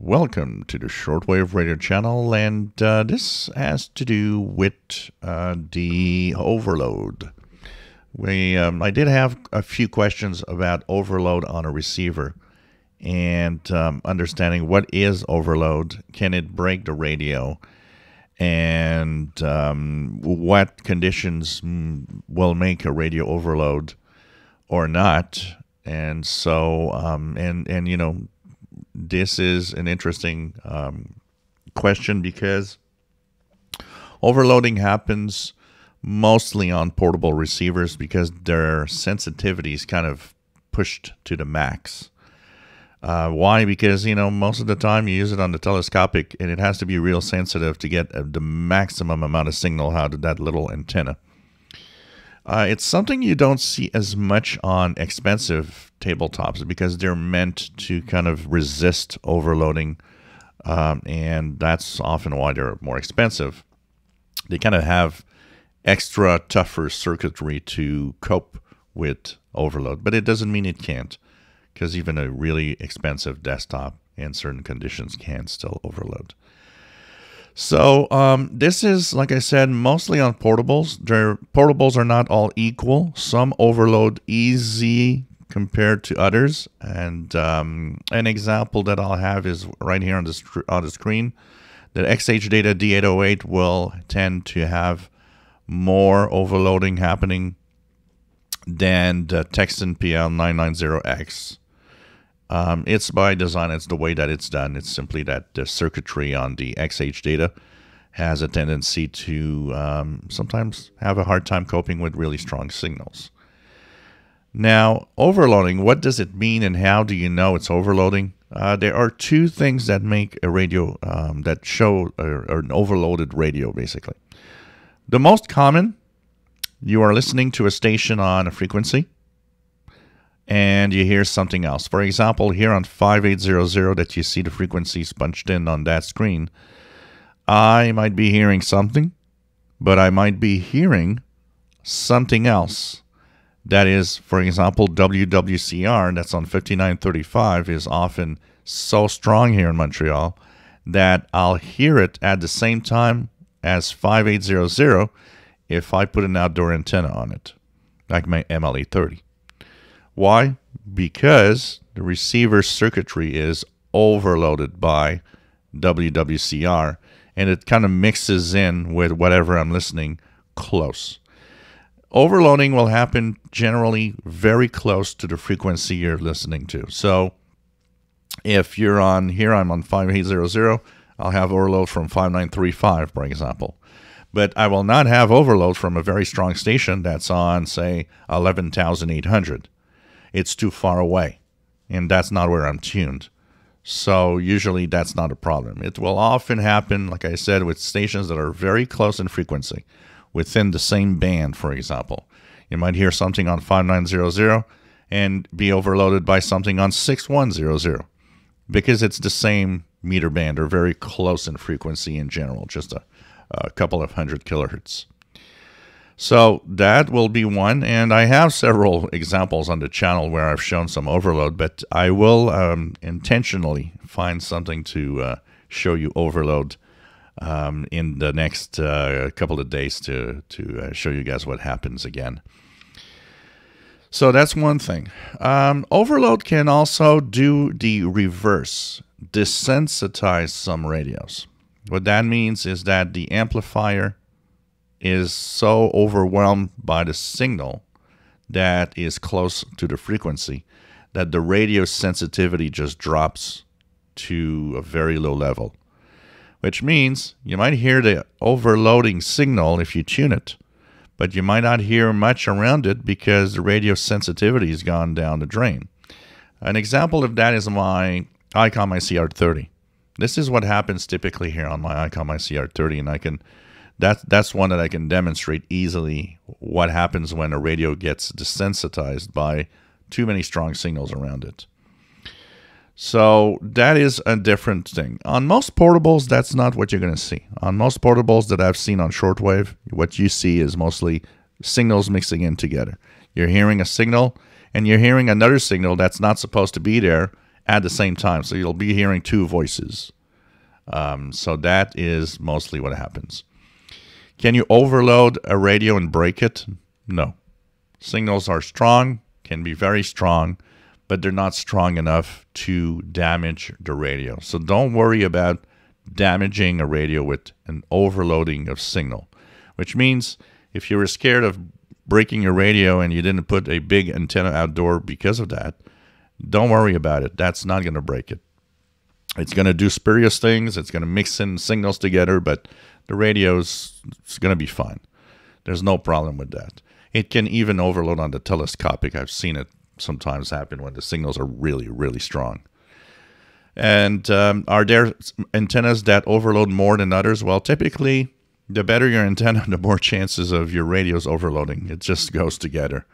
Welcome to the Shortwave Radio Channel, and uh, this has to do with uh, the overload. We, um, I did have a few questions about overload on a receiver, and um, understanding what is overload. Can it break the radio? And um, what conditions mm, will make a radio overload or not? And so, um, and and you know, this is an interesting um, question because overloading happens mostly on portable receivers because their sensitivity is kind of pushed to the max. Uh, why? Because you know most of the time you use it on the telescopic, and it has to be real sensitive to get uh, the maximum amount of signal out of that little antenna. Uh, it's something you don't see as much on expensive tabletops because they're meant to kind of resist overloading, um, and that's often why they're more expensive. They kind of have extra tougher circuitry to cope with overload, but it doesn't mean it can't, because even a really expensive desktop in certain conditions can still overload. So um, this is, like I said, mostly on portables. Their portables are not all equal. Some overload easy compared to others. And um, an example that I'll have is right here on the on the screen. The XH Data D808 will tend to have more overloading happening than the Tecsun PL990X. Um, it's by design, it's the way that it's done. It's simply that the circuitry on the XH data has a tendency to um, sometimes have a hard time coping with really strong signals. Now, overloading, what does it mean and how do you know it's overloading? Uh, there are two things that make a radio um, that show uh, an overloaded radio, basically. The most common, you are listening to a station on a frequency and you hear something else. For example, here on 5800 that you see the frequencies punched in on that screen, I might be hearing something, but I might be hearing something else. That is, for example, WWCR, that's on 5935, is often so strong here in Montreal that I'll hear it at the same time as 5800 if I put an outdoor antenna on it, like my MLA 30. Why? Because the receiver circuitry is overloaded by WWCR and it kind of mixes in with whatever I'm listening close. Overloading will happen generally very close to the frequency you're listening to. So if you're on here, I'm on 5800, I'll have overload from 5935, for example. But I will not have overload from a very strong station that's on, say, 11,800 it's too far away. And that's not where I'm tuned. So usually that's not a problem. It will often happen, like I said, with stations that are very close in frequency, within the same band, for example. You might hear something on 5900 and be overloaded by something on 6100 because it's the same meter band or very close in frequency in general, just a, a couple of hundred kilohertz. So that will be one. And I have several examples on the channel where I've shown some overload, but I will um, intentionally find something to uh, show you overload um, in the next uh, couple of days to, to uh, show you guys what happens again. So that's one thing. Um, overload can also do the reverse, desensitize some radios. What that means is that the amplifier is so overwhelmed by the signal that is close to the frequency that the radio sensitivity just drops to a very low level. Which means you might hear the overloading signal if you tune it, but you might not hear much around it because the radio sensitivity has gone down the drain. An example of that is my ICOM ICR30. This is what happens typically here on my ICOM ICR30, and I can that's that's one that I can demonstrate easily what happens when a radio gets desensitized by too many strong signals around it. So that is a different thing. On most portables, that's not what you're going to see. On most portables that I've seen on shortwave, what you see is mostly signals mixing in together. You're hearing a signal and you're hearing another signal that's not supposed to be there, at the same time. So you'll be hearing two voices. Um, so that is mostly what happens. Can you overload a radio and break it? No. Signals are strong, can be very strong, but they're not strong enough to damage the radio. So don't worry about damaging a radio with an overloading of signal, which means if you were scared of breaking your radio and you didn't put a big antenna outdoor because of that, don't worry about it. That's not going to break it. It's going to do spurious things. It's going to mix in signals together, but the radio's it's going to be fine. There's no problem with that. It can even overload on the telescopic. I've seen it sometimes happen when the signals are really, really strong. And um, are there antennas that overload more than others? Well, typically, the better your antenna, the more chances of your radios overloading. It just goes together.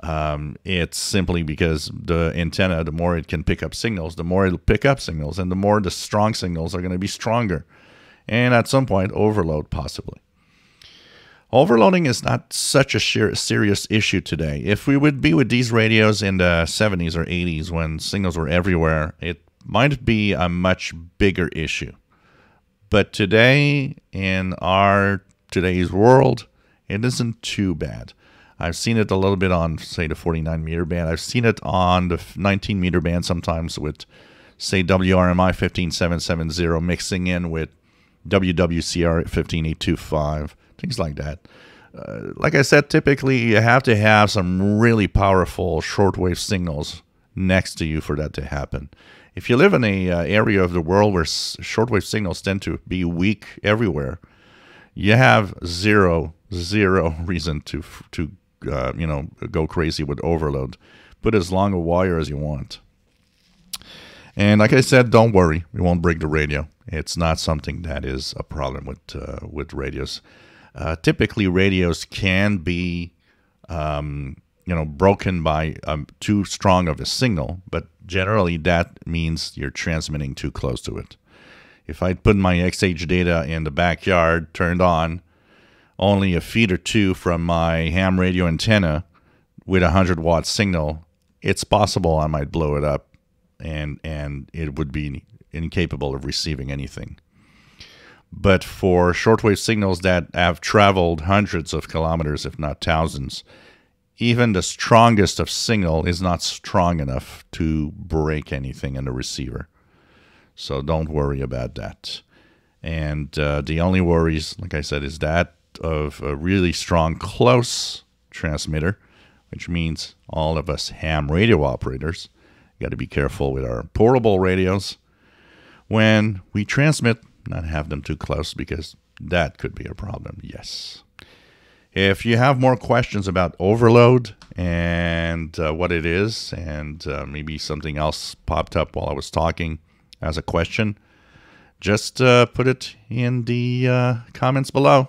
Um, it's simply because the antenna, the more it can pick up signals, the more it'll pick up signals, and the more the strong signals are going to be stronger. And at some point, overload possibly. Overloading is not such a serious issue today. If we would be with these radios in the 70s or 80s when signals were everywhere, it might be a much bigger issue. But today, in our today's world, it isn't too bad. I've seen it a little bit on, say, the 49 meter band. I've seen it on the 19 meter band sometimes with, say, WRMI 15770 mixing in with WWCR 15825, things like that. Uh, like I said, typically you have to have some really powerful shortwave signals next to you for that to happen. If you live in a uh, area of the world where shortwave signals tend to be weak everywhere, you have zero zero reason to to uh, you know go crazy with overload. Put as long a wire as you want. And like I said, don't worry, we won't break the radio. It's not something that is a problem with uh, with radios. Uh, typically, radios can be um, you know broken by um, too strong of a signal, but generally that means you're transmitting too close to it. If I put my XH data in the backyard turned on, only a feet or two from my ham radio antenna with a 100 watt signal, it's possible I might blow it up and and it would be incapable of receiving anything. But for shortwave signals that have traveled hundreds of kilometers, if not thousands, even the strongest of signal is not strong enough to break anything in the receiver. So don't worry about that. And uh, the only worries, like I said, is that of a really strong close transmitter, which means all of us ham radio operators got to be careful with our portable radios when we transmit, not have them too close because that could be a problem. Yes. If you have more questions about overload and uh, what it is, and uh, maybe something else popped up while I was talking as a question, just uh, put it in the uh, comments below.